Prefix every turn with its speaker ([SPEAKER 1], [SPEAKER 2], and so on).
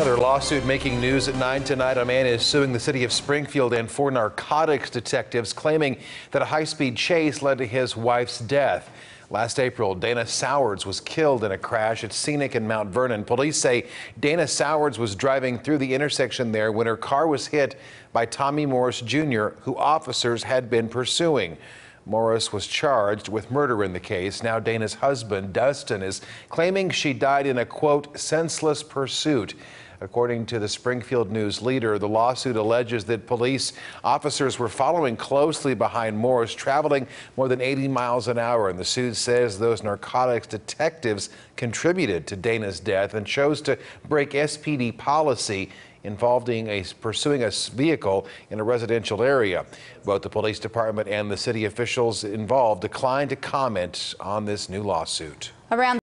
[SPEAKER 1] Another lawsuit making news at 9 tonight. A man is suing the city of Springfield and four narcotics detectives, claiming that a high speed chase led to his wife's death. Last April, Dana Sowards was killed in a crash at Scenic in Mount Vernon. Police say Dana Sowards was driving through the intersection there when her car was hit by Tommy Morris Jr., who officers had been pursuing. Morris was charged with murder in the case. Now Dana's husband, Dustin, is claiming she died in a quote, senseless pursuit. According to the Springfield News leader, the lawsuit alleges that police officers were following closely behind Morris, traveling more than 80 miles an hour. And the suit says those narcotics detectives contributed to Dana's death and chose to break SPD policy involving a pursuing a vehicle in a residential area. Both the police department and the city officials involved declined to comment on this new lawsuit.
[SPEAKER 2] Around